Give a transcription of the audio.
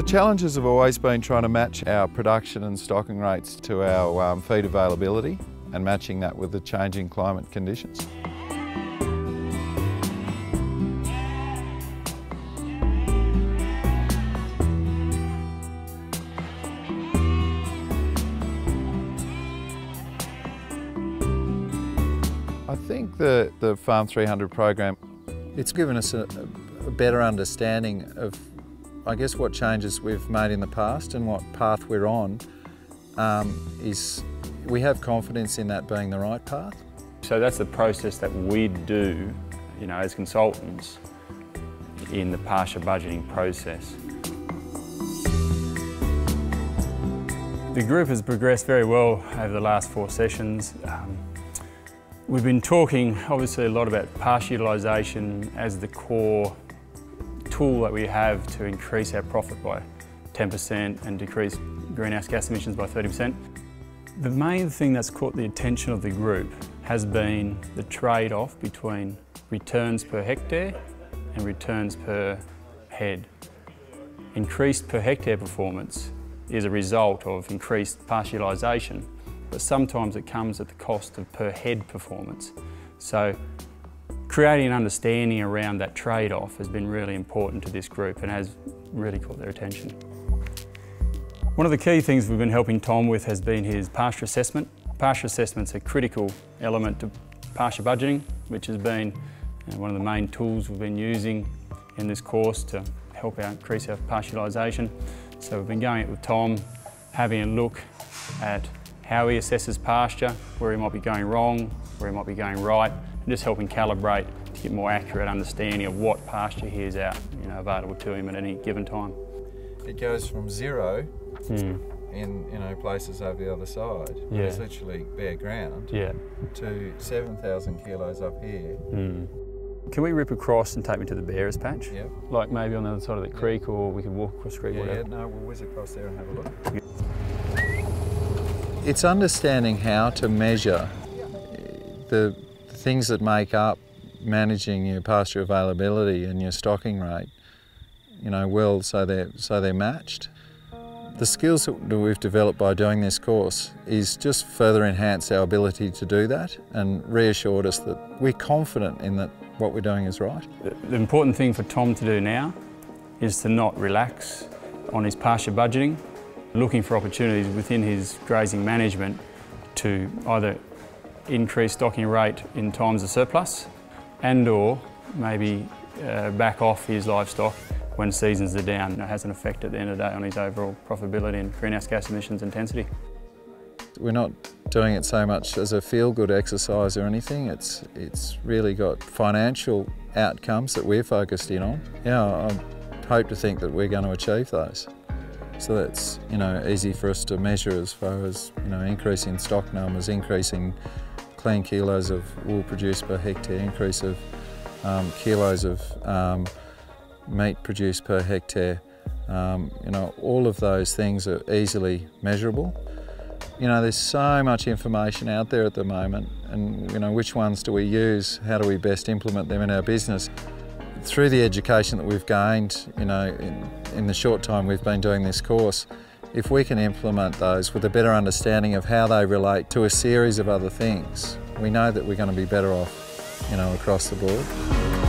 challenges have always been trying to match our production and stocking rates to our um, feed availability and matching that with the changing climate conditions. I think the, the Farm 300 program, it's given us a, a better understanding of, I guess, what changes we've made in the past and what path we're on um, is we have confidence in that being the right path. So that's the process that we do, you know, as consultants in the pasture budgeting process. The group has progressed very well over the last four sessions. Um, We've been talking obviously a lot about pasture utilisation as the core tool that we have to increase our profit by 10% and decrease greenhouse gas emissions by 30%. The main thing that's caught the attention of the group has been the trade-off between returns per hectare and returns per head. Increased per hectare performance is a result of increased pasture utilisation, but sometimes it comes at the cost of per head performance. So creating an understanding around that trade-off has been really important to this group and has really caught their attention. One of the key things we've been helping Tom with has been his pasture assessment. Pasture assessment's a critical element to pasture budgeting, which has been one of the main tools we've been using in this course to help out increase our pasture. So we've been going it with Tom, having a look at how he assesses pasture, where he might be going wrong, where he might be going right, just helping calibrate to get more accurate understanding of what pasture he is out, you know, available to him at any given time. It goes from zero mm. in you know places over the other side, yeah. it's literally bare ground, yeah. to 7,000 kilos up here. Mm. Can we rip across and take me to the bearers patch? Yeah. Like maybe on the other side of the creek, or we can walk across the creek. Yeah, whatever. yeah, no, we'll whiz across there and have a look. It's understanding how to measure the, the things that make up managing your pasture availability and your stocking rate, you know, well so they're, so they're matched. The skills that we've developed by doing this course is just further enhanced our ability to do that and reassured us that we're confident in that what we're doing is right. The important thing for Tom to do now is to not relax on his pasture budgeting looking for opportunities within his grazing management to either increase stocking rate in times of surplus and or maybe uh, back off his livestock when seasons are down. It has an effect at the end of the day on his overall profitability and greenhouse gas emissions intensity. We're not doing it so much as a feel-good exercise or anything. It's, it's really got financial outcomes that we're focused in on. Yeah, I hope to think that we're going to achieve those. So that's you know easy for us to measure as far as you know increasing stock numbers, increasing clean kilos of wool produced per hectare, increase of um, kilos of um, meat produced per hectare. Um, you know all of those things are easily measurable. You know there's so much information out there at the moment, and you know which ones do we use? How do we best implement them in our business? Through the education that we've gained, you know, in, in the short time we've been doing this course, if we can implement those with a better understanding of how they relate to a series of other things, we know that we're going to be better off, you know, across the board.